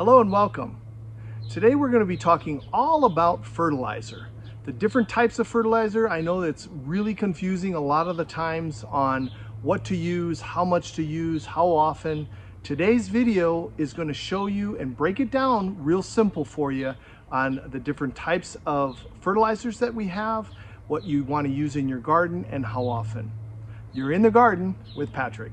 Hello and welcome. Today we're going to be talking all about fertilizer. The different types of fertilizer, I know it's really confusing a lot of the times on what to use, how much to use, how often. Today's video is going to show you and break it down real simple for you on the different types of fertilizers that we have, what you want to use in your garden, and how often. You're in the garden with Patrick.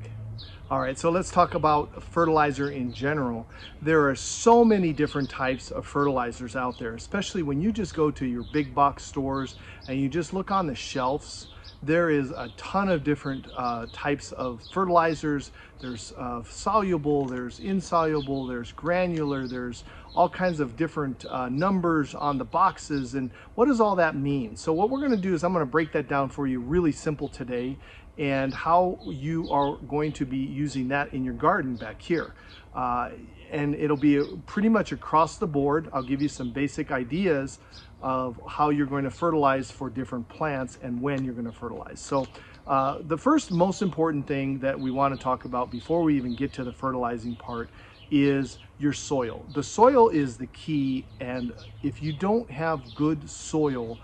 All right, so let's talk about fertilizer in general. There are so many different types of fertilizers out there, especially when you just go to your big box stores and you just look on the shelves. There is a ton of different uh, types of fertilizers. There's uh, soluble, there's insoluble, there's granular, there's all kinds of different uh, numbers on the boxes. And what does all that mean? So what we're gonna do is I'm gonna break that down for you really simple today and how you are going to be using that in your garden back here. Uh, and it'll be pretty much across the board. I'll give you some basic ideas of how you're going to fertilize for different plants and when you're going to fertilize. So uh, the first most important thing that we want to talk about before we even get to the fertilizing part is your soil. The soil is the key and if you don't have good soil,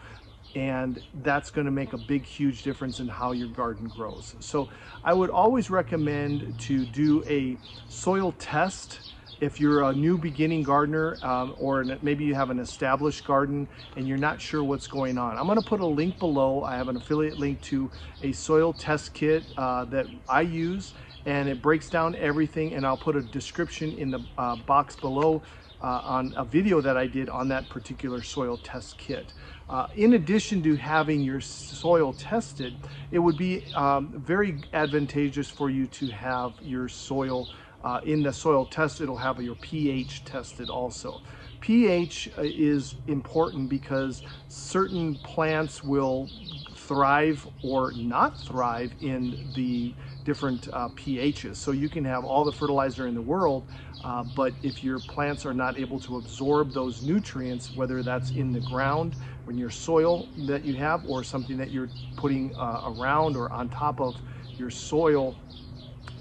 and that's going to make a big huge difference in how your garden grows. So i would always recommend to do a soil test if you're a new beginning gardener um, or maybe you have an established garden and you're not sure what's going on. I'm going to put a link below. I have an affiliate link to a soil test kit uh, that i use and it breaks down everything and i'll put a description in the uh, box below uh, on a video that I did on that particular soil test kit. Uh, in addition to having your soil tested, it would be um, very advantageous for you to have your soil uh, in the soil test, it'll have your pH tested also. pH uh, is important because certain plants will thrive or not thrive in the different uh, pHs. So you can have all the fertilizer in the world, uh, but if your plants are not able to absorb those nutrients, whether that's in the ground, in your soil that you have, or something that you're putting uh, around or on top of your soil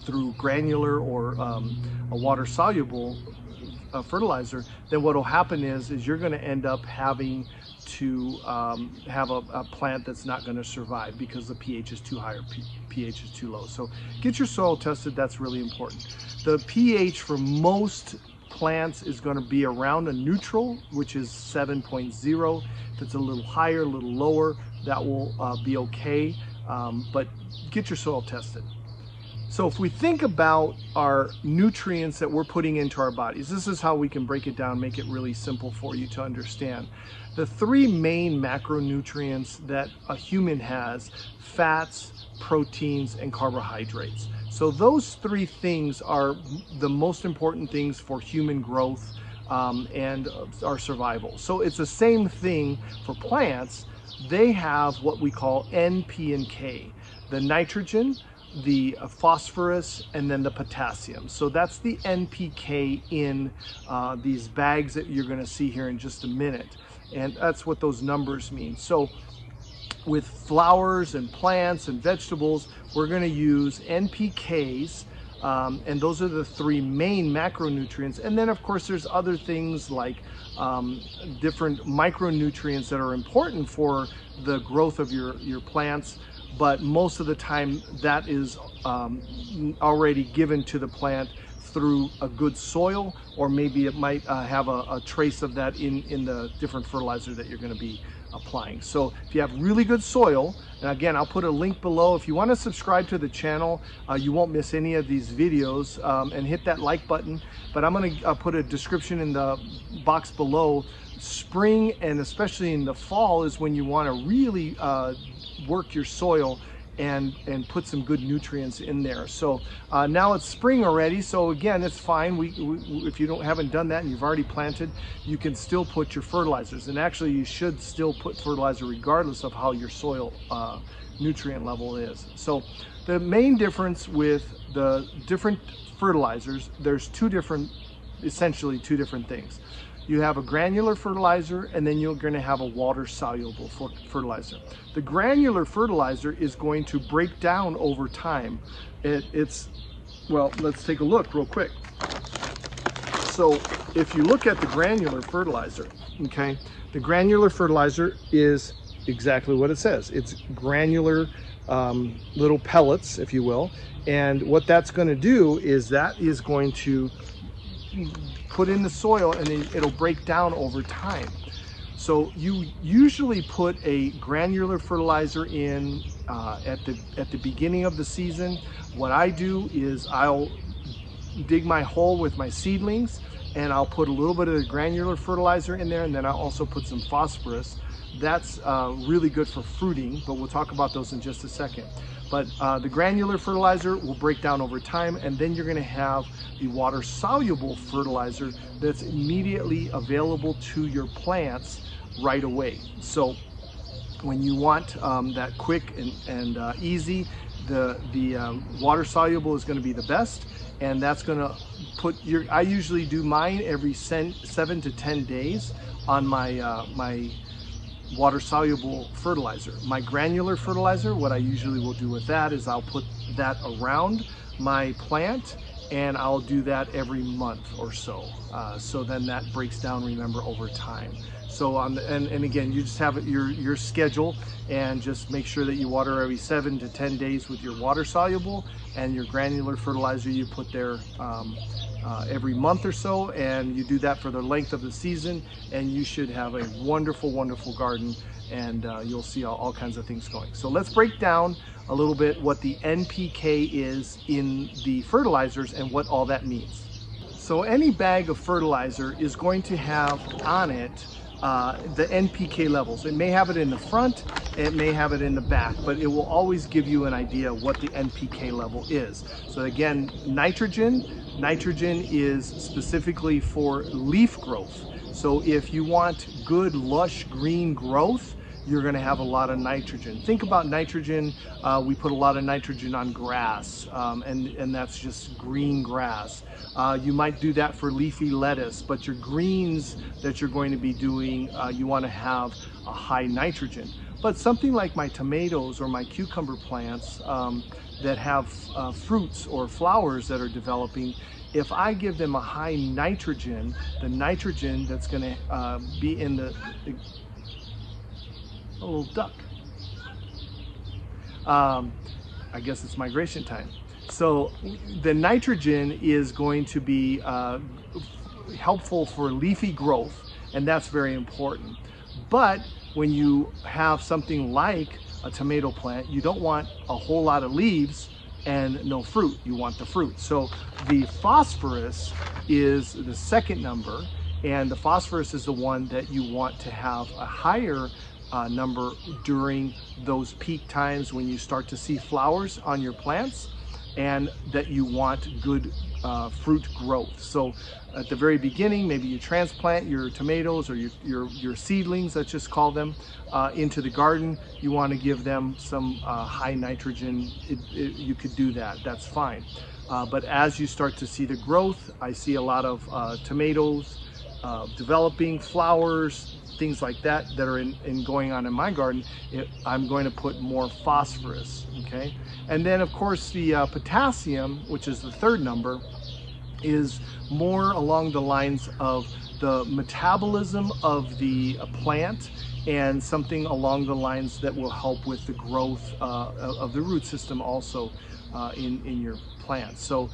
through granular or um, a water soluble uh, fertilizer, then what will happen is, is you're going to end up having to um, have a, a, plant that's not going to survive because the pH is too high or pH is too low. So get your soil tested. That's really important. The pH for most plants is going to be around a neutral, which is 7.0. If it's a little higher, a little lower, that will uh, be okay. Um, but get your soil tested. So if we think about our nutrients that we're putting into our bodies, this is how we can break it down, make it really simple for you to understand. The three main macronutrients that a human has, fats, proteins, and carbohydrates. So those three things are the most important things for human growth um, and our survival. So it's the same thing for plants. They have what we call N, P, and K. The nitrogen, the phosphorus and then the potassium. So that's the NPK in uh, these bags that you're gonna see here in just a minute. And that's what those numbers mean. So with flowers and plants and vegetables, we're gonna use NPKs um, and those are the three main macronutrients. And then of course there's other things like um, different micronutrients that are important for the growth of your, your plants but most of the time that is um, already given to the plant through a good soil or maybe it might uh, have a, a, trace of that in, in the different fertilizer that you're going to be applying. So if you have really good soil, and again, I'll put a link below. If you want to subscribe to the channel, uh, you won't miss any of these videos um, and hit that like button. But I'm going to uh, put a description in the box below. Spring and especially in the fall is when you want to really uh, work your soil and and put some good nutrients in there. So uh, now it's spring already so again it's fine. We, we, if you don't haven't done that and you've already planted you can still put your fertilizers. And actually you should still put fertilizer regardless of how your soil uh, nutrient level is. So the main difference with the different fertilizers there's two different essentially two different things you have a granular fertilizer and then you're going to have a water soluble fertilizer. The granular fertilizer is going to break down over time. It, it's, well, let's take a look real quick. So if you look at the granular fertilizer, okay, the granular fertilizer is exactly what it says. It's granular um, little pellets, if you will. And what that's going to do is that is going to put in the soil and it'll break down over time. So you usually put a granular fertilizer in uh, at the at the beginning of the season. What I do is I'll dig my hole with my seedlings and I'll put a little bit of the granular fertilizer in there and then I'll also put some phosphorus. That's uh, really good for fruiting, but we'll talk about those in just a second. But uh, the granular fertilizer will break down over time and then you're gonna have the water soluble fertilizer that's immediately available to your plants right away. So when you want um, that quick and, and uh, easy, the, the um, water soluble is gonna be the best and that's gonna put your, I usually do mine every seven to 10 days on my, uh, my water soluble fertilizer. My granular fertilizer, what I usually will do with that is I'll put that around my plant and I'll do that every month or so. Uh, so then that breaks down, remember, over time. So on the, and, and again, you just have it, your, your schedule and just make sure that you water every seven to 10 days with your water soluble and your granular fertilizer you put there um, uh, every month or so and you do that for the length of the season and you should have a wonderful, wonderful garden and uh, you'll see all, all kinds of things going. So let's break down a little bit what the NPK is in the fertilizers and what all that means. So any bag of fertilizer is going to have on it uh, the NPK levels. It may have it in the front, it may have it in the back, but it will always give you an idea what the NPK level is. So again, nitrogen, nitrogen is specifically for leaf growth. So if you want good lush green growth, you're going to have a lot of nitrogen. Think about nitrogen. Uh, we put a lot of nitrogen on grass, um, and, and that's just green grass. Uh, you might do that for leafy lettuce, but your greens that you're going to be doing, uh, you want to have a high nitrogen. But something like my tomatoes or my cucumber plants um, that have uh, fruits or flowers that are developing, if I give them a high nitrogen, the nitrogen that's going to uh, be in the, the a little duck. Um, I guess it's migration time. So the nitrogen is going to be uh, helpful for leafy growth, and that's very important. But when you have something like a tomato plant, you don't want a whole lot of leaves and no fruit. You want the fruit. So the phosphorus is the second number, and the phosphorus is the one that you want to have a higher uh, number during those peak times when you start to see flowers on your plants and that you want good uh, fruit growth. So at the very beginning, maybe you transplant your tomatoes or your, your, your seedlings, let's just call them, uh, into the garden. You want to give them some uh, high nitrogen. It, it, you could do that, that's fine. Uh, but as you start to see the growth, I see a lot of uh, tomatoes, developing flowers, things like that that are in, in going on in my garden, it, I'm going to put more phosphorus, okay? And then of course the uh, potassium, which is the third number, is more along the lines of the metabolism of the uh, plant and something along the lines that will help with the growth uh, of the root system also uh, in, in your plant. So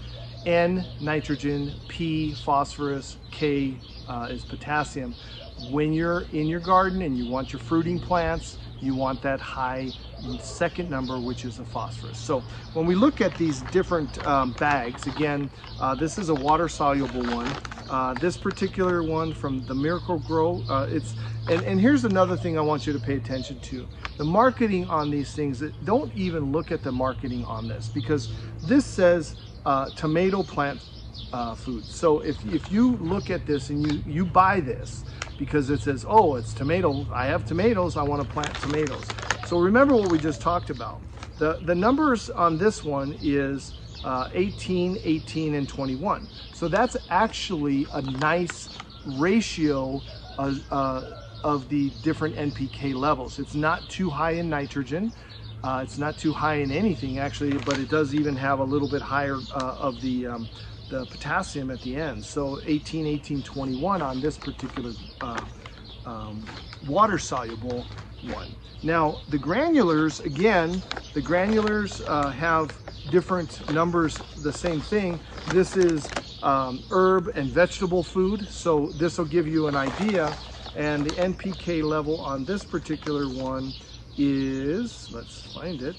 N, nitrogen, P, phosphorus, K uh, is potassium when you're in your garden and you want your fruiting plants, you want that high second number, which is the phosphorus. So when we look at these different um, bags, again, uh, this is a water soluble one. Uh, this particular one from the Miracle-Gro, uh, it's, and, and here's another thing I want you to pay attention to. The marketing on these things, don't even look at the marketing on this because this says uh, tomato plant uh, food. So if, if you look at this and you, you buy this, because it says, oh, it's tomato. I have tomatoes. I want to plant tomatoes. So remember what we just talked about. The, the numbers on this one is uh, 18, 18, and 21. So that's actually a nice ratio of, uh, of the different NPK levels. It's not too high in nitrogen. Uh, it's not too high in anything actually, but it does even have a little bit higher uh, of the um, the potassium at the end. So 18, 18, 21 on this particular uh, um, water soluble one. Now the granulars, again, the granulars uh, have different numbers, the same thing. This is um, herb and vegetable food, so this will give you an idea. And the NPK level on this particular one is, let's find it.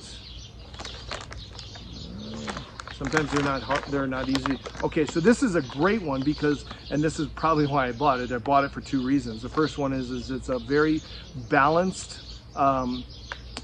Sometimes they're not hard, they're not easy. Okay, so this is a great one because, and this is probably why I bought it. I bought it for two reasons. The first one is, is it's a very balanced um,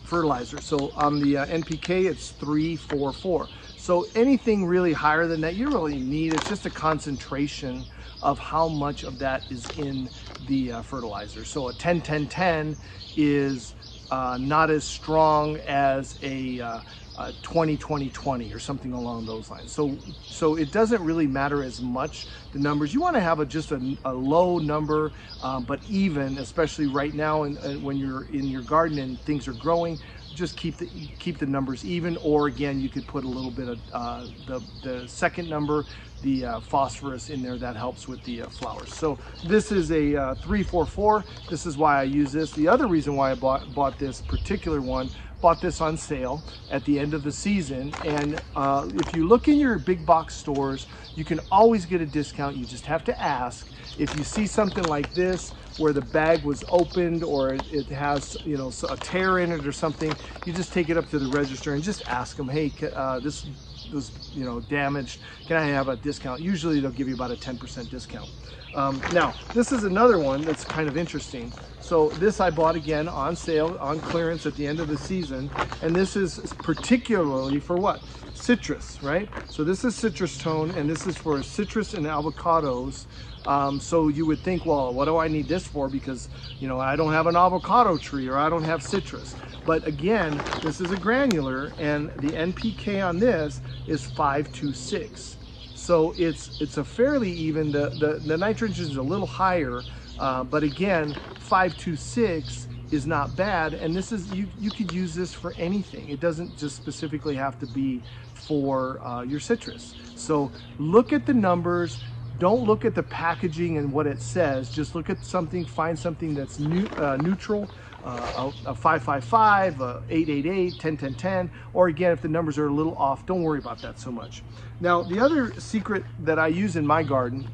fertilizer. So on the uh, NPK, it's 344. So anything really higher than that, you really need, it's just a concentration of how much of that is in the uh, fertilizer. So a 10-10-10 is uh, not as strong as a uh, uh, 20 20 20 or something along those lines. So so it doesn't really matter as much the numbers. You want to have a just a, a low number um, but even especially right now and when you're in your garden and things are growing just keep the keep the numbers even or again you could put a little bit of uh, the the second number the uh, phosphorus in there that helps with the uh, flowers. So this is a uh, 344 this is why I use this. The other reason why I bought bought this particular one bought this on sale at the end of the season. And uh, if you look in your big box stores, you can always get a discount. You just have to ask. If you see something like this, where the bag was opened or it has, you know, a tear in it or something, you just take it up to the register and just ask them, hey, uh, this was, you know, damaged. Can I have a discount? Usually they'll give you about a 10% discount. Um, now, this is another one that's kind of interesting. So this I bought again on sale, on clearance at the end of the season. And this is particularly for what? Citrus, right? So this is Citrus-tone and this is for citrus and avocados. Um, so you would think, well, what do I need this for? Because, you know, I don't have an avocado tree or I don't have citrus. But again, this is a granular and the NPK on this is 526. So it's it's a fairly even, the, the, the nitrogen is a little higher, uh, but again, 526 is not bad. And this is, you, you could use this for anything. It doesn't just specifically have to be for uh, your citrus. So look at the numbers, don't look at the packaging and what it says. Just look at something, find something that's new, uh, neutral, uh, a, a 555, a 888, 101010, or again, if the numbers are a little off, don't worry about that so much. Now, the other secret that I use in my garden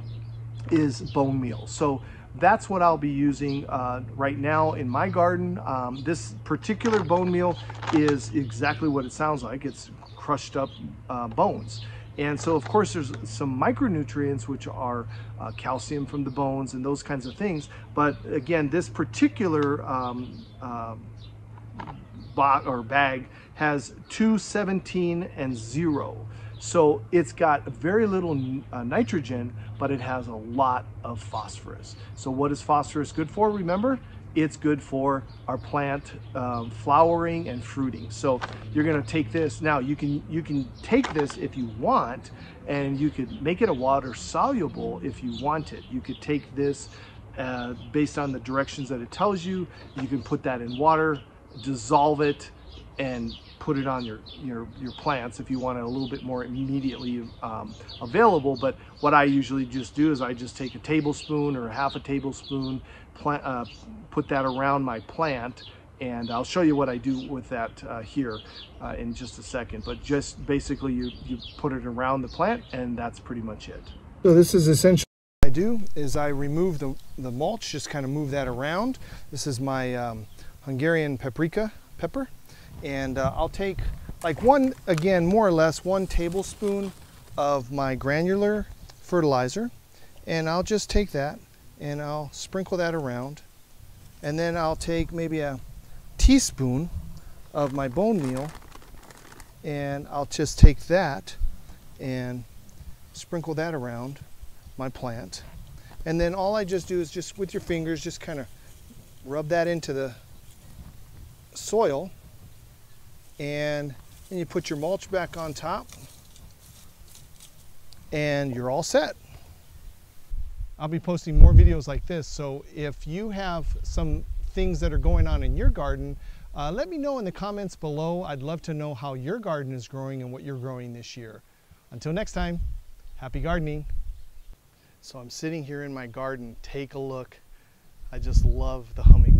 is bone meal. So that's what I'll be using uh, right now in my garden. Um, this particular bone meal is exactly what it sounds like. It's crushed up uh, bones. And so, of course, there's some micronutrients, which are uh, calcium from the bones and those kinds of things. But again, this particular um, uh, bot or bag has 217 and zero. So it's got very little uh, nitrogen, but it has a lot of phosphorus. So what is phosphorus good for? Remember, it's good for our plant um, flowering and fruiting. So you're gonna take this, now you can, you can take this if you want, and you could make it a water soluble if you want it. You could take this uh, based on the directions that it tells you, you can put that in water, dissolve it, and put it on your your your plants if you want it a little bit more immediately um, available. But what I usually just do is I just take a tablespoon or a half a tablespoon plant uh, put that around my plant and I'll show you what I do with that uh, here uh, in just a second. But just basically you you put it around the plant and that's pretty much it. So this is essentially what I do is I remove the, the mulch just kind of move that around. This is my um, Hungarian paprika pepper and uh, I'll take like one, again, more or less one tablespoon of my granular fertilizer and I'll just take that and I'll sprinkle that around. And then I'll take maybe a teaspoon of my bone meal and I'll just take that and sprinkle that around my plant. And then all I just do is just with your fingers just kind of rub that into the soil and then you put your mulch back on top and you're all set. I'll be posting more videos like this so if you have some things that are going on in your garden uh, let me know in the comments below. I'd love to know how your garden is growing and what you're growing this year. Until next time, Happy gardening. So I'm sitting here in my garden. Take a look. I just love the hummingbird.